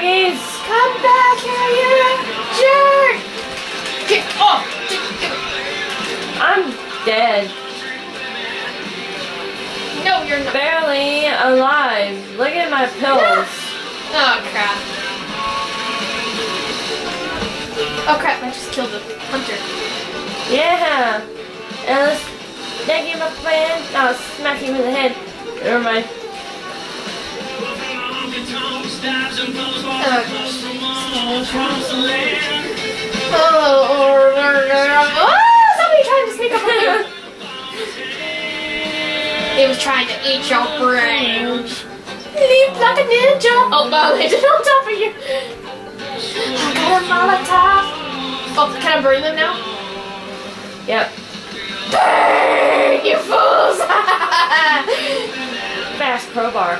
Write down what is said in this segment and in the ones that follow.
come back! Come back here, you jerk! Get off! I'm dead. No, you're not. Barely alive. Look at my pills. Oh crap. Oh crap, I just killed the hunter. Yeah. And let's thank you, my friend. I'll oh, smack you in the head. Never mind. Uh, oh, oh, somebody trying to sneak up on you. It was trying to eat your brains. Leap like a ninja. Oh, wow, they did on top of you. I got a Molotov. Oh, can I burn them now? Yep. Burn, you fools! Fast crowbar.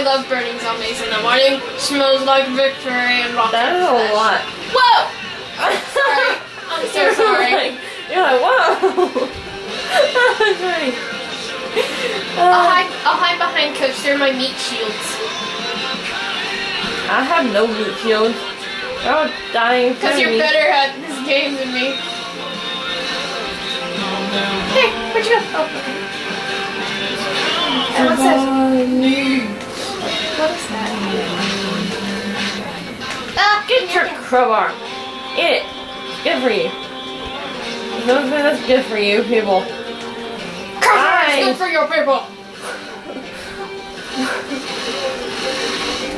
I love burning zombies in the morning. Smells like victory and rocket That is a flesh. lot. Whoa! Sorry. I'm so You're sorry. Like, you're like, whoa. Sorry. I'll Uh, hide, I'll hide behind Coach. They're my meat shields. I have no meat shield. They're all dying in front Because you're me. better at this game than me. Hey, where'd you go? Oh, okay. And what's that? What is that? Ah, Get your crowbar. Eat it. Good for you. That's good for you, people. Crowbar is good for your people.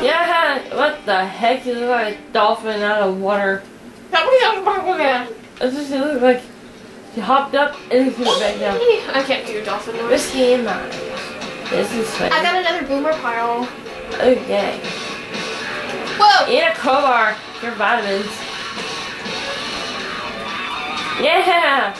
Yeah, what the heck? You look like a dolphin out of water. I It just it looked like she hopped up and put it back down. I can't do dolphin noise. Whiskey in mine. This is funny. I got another boomer pile. Okay. Whoa! In a crowbar. Your vitamins. Yeah!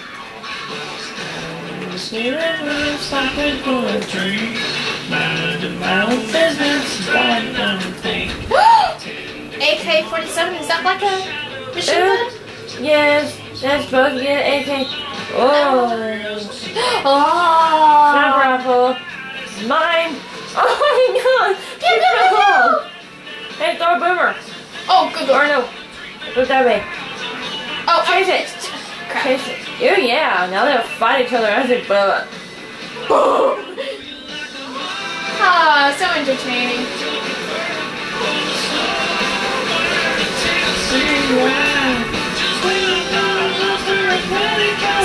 AK-47, is that like a machine uh, gun? Yes, that's Buggy and AK. Oh, ah. sniper Oh! rifle. Mine. Oh my god! Get It's rid of so him! cool. Hey, throw a boomer. Oh, good Or lord. no, go that way. Oh, Chase it. Crap. Chase it. Oh yeah, now they'll fight each other as they blow up. Ah, so entertaining.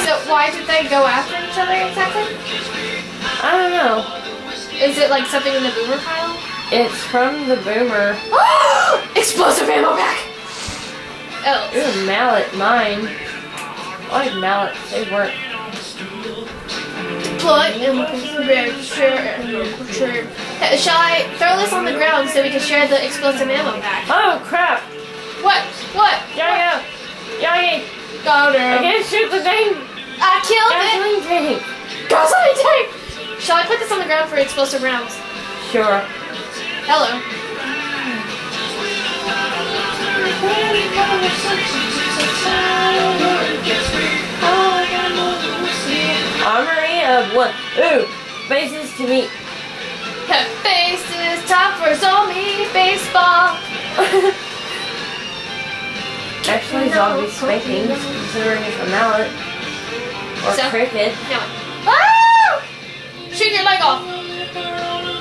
So why did they go after each other exactly? I don't know. Is it like something in the boomer pile? It's from the boomer. Explosive ammo pack! Oh. Ooh, mallet, mine. I like mallets, they work. In the. Sure. Shall I throw this on the ground so we can share the explosive ammo pack? Oh crap! What? What? Yeah, yeah. Yogi! Got I can't shoot the thing. I killed it! gasoline tank! Gasoline tank! Shall I put this on the ground for explosive rounds? Sure. Hello. Armory of one. Ooh! Faces to meet. Faces top for zombie baseball. Actually, zombie spankings, considering it's a mallet. Or So- cricket. No. Ah! Shoot your leg off.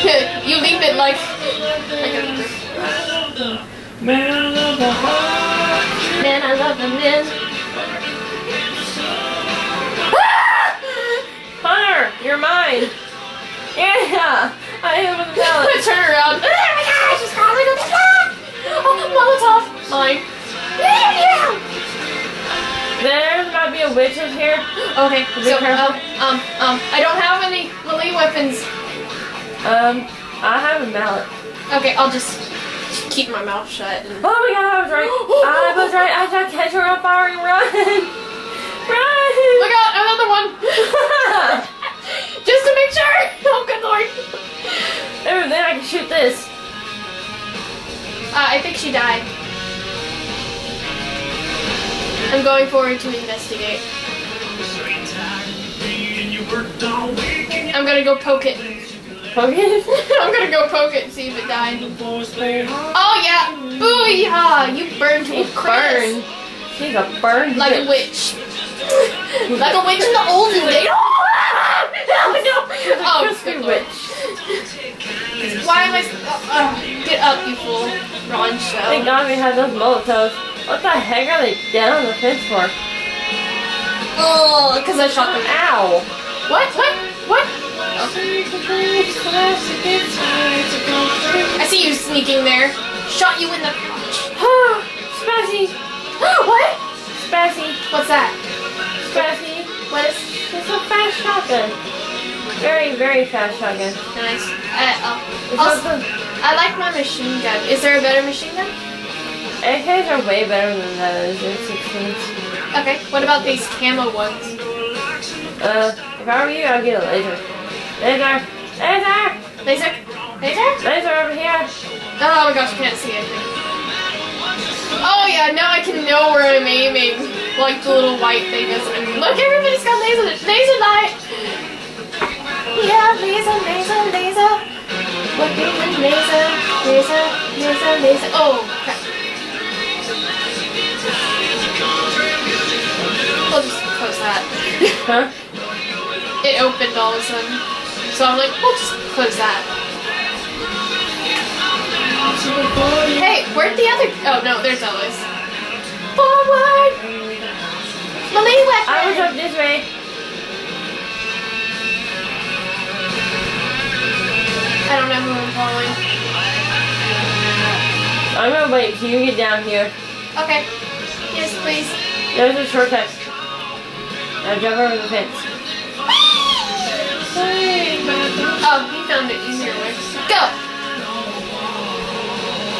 you leave it like. like a, Man, I love the heart. man, I love the men. Hunter, you're mine. Yeah, I am the mallet. Turn around. Oh my gosh, she's calling the Oh, Molotov. Mine. There might be a witch in here. Okay, so um, um, um, I don't have any melee weapons. Um, I have a mallet. Okay, I'll just keep my mouth shut. And... Oh my god, I was right. I was right. I shall catch her on fire and run. Run! Look out, another one. just to make sure. Oh, good lord. oh, then I can shoot this. Uh, I think she died. I'm going forward to investigate. I'm gonna go poke it. Poke it? I'm gonna go poke it and see if it died. Oh yeah! Booyah! You burned to a burned. She's a burned Like a witch. like a witch in the olden days. Oh, no. Oh, good witch. Why am I? Uh, uh, get up, you fool. Ron show. Thank. God we had those Molotovs. What the heck are they down on the fence for? Oh, because I shot them. Ow! What? What? I see you sneaking there. Shot you in the. Spazzy! what? Spazzy! What's that? Spazzy! What is? It's a fast shotgun. Very, very fast shotgun. Nice. I, uh, also, also, I like my machine gun. Is there a better machine gun? AKs are way better than those M16s. Okay. What about these camo ones? Uh, if I were you, I'd get a laser. Laser! Laser! Laser? Laser? Laser over here! Oh my gosh, I can't see anything. Oh yeah, now I can know where I'm aiming. Like the little white thing is. Look, everybody's got laser, laser light. Yeah, laser, laser, laser. What do you laser, laser, laser, laser? Oh, crap. We'll just close that. Huh? It opened all of a sudden. So I'm like, we'll just close that. Hey, where'd the other? Oh no, there's Ellis. Forward. Melee weapon. I was up this way. I don't know who I'm following. I'm gonna wait till you get down here. Okay. Yes, please. There's a shortcut. Now jump over the fence. Oh, he found an easier way. Go.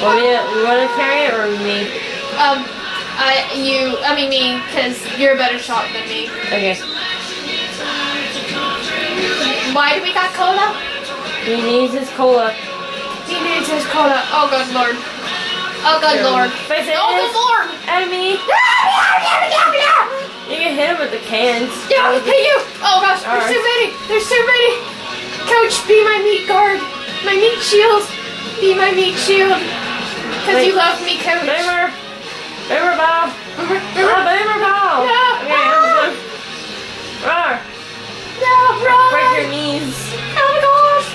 Me to, you want to carry it or me? Um, I you I mean me because you're a better shot than me. Okay. Why do we got cola? He needs his cola. He needs his cola. Oh good lord. Oh good lord. Face it. Oh good lord. Enemy. You can hit him with the cans. Yeah, hey you! Oh gosh, there's Alright. too many! There's too many! Coach, be my meat guard! My meat shield! Be my meat shield! Cause you love me, coach! Boomer. Boomer ball. Boomer, Oh, boomer. boomer ball. No. Okay, I'm Roar. No, run! Break your knees. Oh my gosh!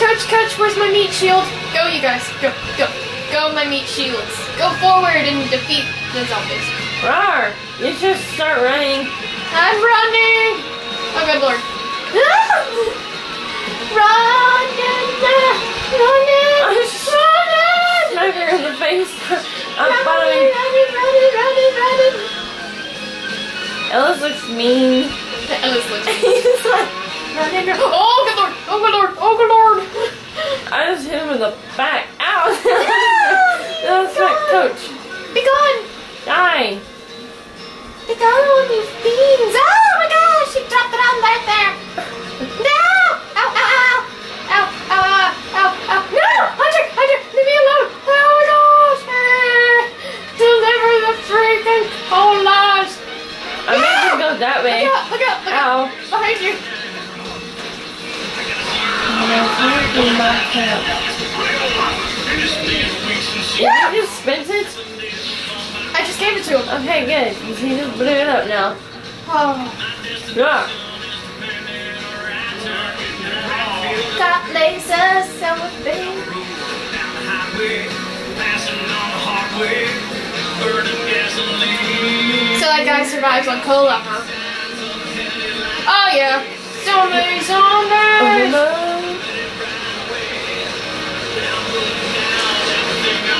Coach, coach, where's my meat shield? Go, you guys. Go, go. Go, my meat shields. Go forward and defeat the zombies. Roar. You just start running. I'm running! Oh good lord. Ellis looks mean. Ellis looks He's like, running. Oh, good lord! Oh, good lord! Oh, good lord! I just hit him in the back. Ow! That's my coach. Be gone! Die. Be gone, all these beans! Oh my gosh! She dropped it on right there! No! way. Look out! Look out! Look out! Behind you! Did you just spent it? I just gave it to him. Okay, good. 'cause He just blew it up now. Oh. Yeah. Got lasers, so a thing. So that guy survives on cola, huh? Oh yeah. Zombie, zombie!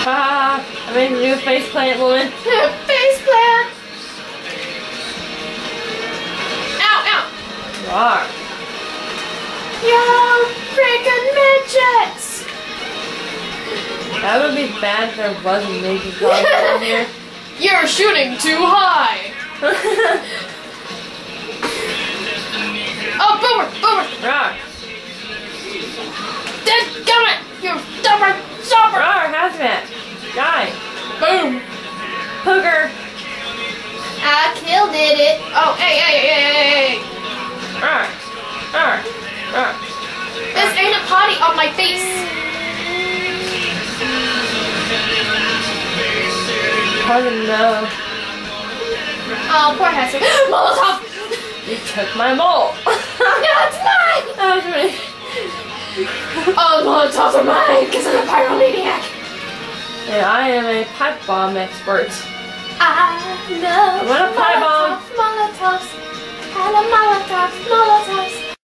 Ah, I made a new face plant woman. Face plant! Ow, ow! Roar. Yo, freaking midgets! That would be bad if there was a naked dog down here. You're shooting too high! boomer! Roar. Dead gummit! You stubborn stopper! Roar, hazmat. Die. Boom! Poker. I killed it. Oh, hey, hey, hey, hey, hey, hey. Alright. Alright. Alright. This ain't a potty on my face. Oh no. Oh, poor Hester. Molotov! You took my mole. no, it's mine! That was really. Oh, Molotovs are mine because I'm a pyromaniac. And I am a pipe bomb expert. I love I'm gonna pipe bomb. Molotovs, Molotovs, and a Molotovs, Molotovs.